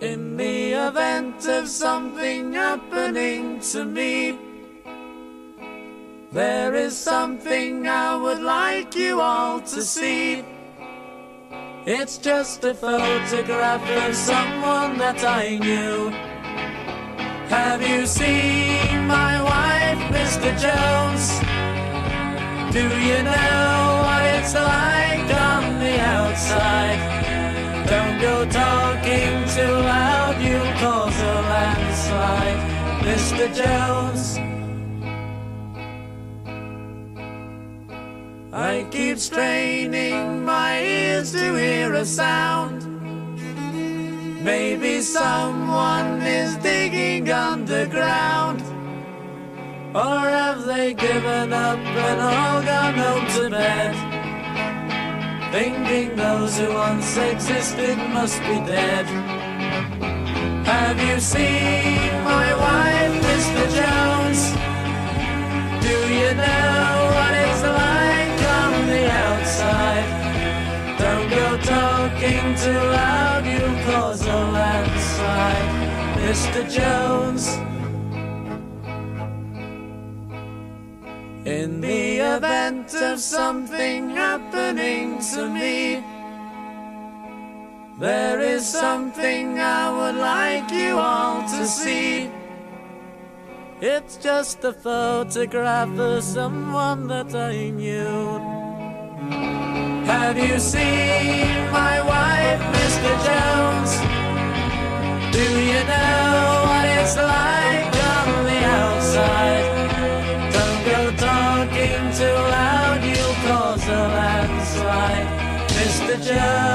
In the event of something happening to me, there is something I would like you all to see. It's just a photograph of someone that I knew. Have you seen my wife, Mr. Jones? Do you know Don't go talking too loud, you'll cause a landslide, Mr. Jones. I keep straining my ears to hear a sound. Maybe someone is digging underground. Or have they given up and all gone home to bed? Thinking those who once existed must be dead. Have you seen my wife, Mr. Jones? Do you know what it's like on the outside? Don't go talking too loud, you'll cause a landslide, Mr. Jones. In the event of something happening to me, there is something I would like you all to see. It's just a photograph of someone that I knew. Have you seen my wife, Mr. Jones? Do you know what it's like talking too loud, you'll cause a landslide, Mr. Jones.